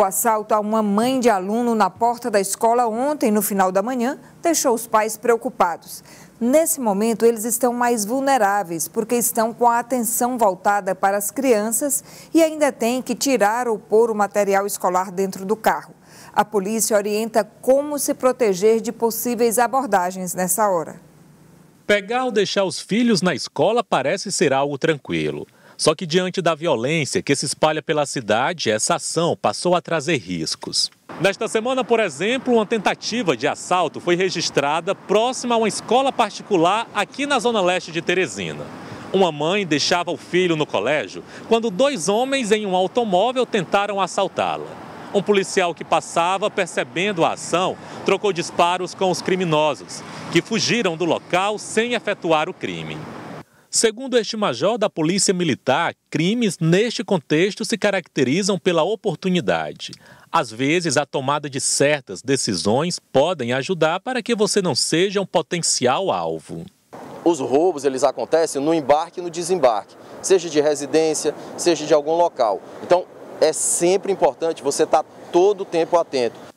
O assalto a uma mãe de aluno na porta da escola ontem, no final da manhã, deixou os pais preocupados. Nesse momento, eles estão mais vulneráveis porque estão com a atenção voltada para as crianças e ainda têm que tirar ou pôr o material escolar dentro do carro. A polícia orienta como se proteger de possíveis abordagens nessa hora. Pegar ou deixar os filhos na escola parece ser algo tranquilo. Só que diante da violência que se espalha pela cidade, essa ação passou a trazer riscos. Nesta semana, por exemplo, uma tentativa de assalto foi registrada próxima a uma escola particular aqui na zona leste de Teresina. Uma mãe deixava o filho no colégio quando dois homens em um automóvel tentaram assaltá-la. Um policial que passava, percebendo a ação, trocou disparos com os criminosos, que fugiram do local sem efetuar o crime. Segundo este major da Polícia Militar, crimes neste contexto se caracterizam pela oportunidade. Às vezes, a tomada de certas decisões podem ajudar para que você não seja um potencial alvo. Os roubos eles acontecem no embarque e no desembarque, seja de residência, seja de algum local. Então, é sempre importante você estar todo o tempo atento.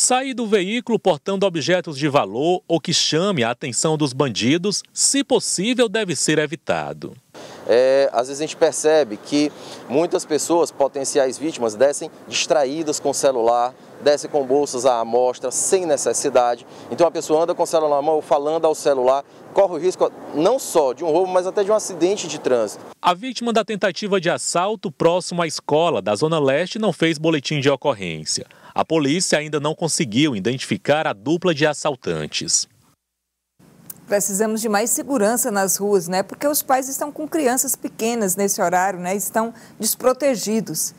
Sair do veículo portando objetos de valor ou que chame a atenção dos bandidos, se possível, deve ser evitado. É, às vezes a gente percebe que muitas pessoas, potenciais vítimas, descem distraídas com o celular, descem com bolsas à amostra, sem necessidade. Então a pessoa anda com o celular na mão, falando ao celular, corre o risco não só de um roubo, mas até de um acidente de trânsito. A vítima da tentativa de assalto próximo à escola da Zona Leste não fez boletim de ocorrência. A polícia ainda não conseguiu identificar a dupla de assaltantes. Precisamos de mais segurança nas ruas, né? Porque os pais estão com crianças pequenas nesse horário, né? Estão desprotegidos.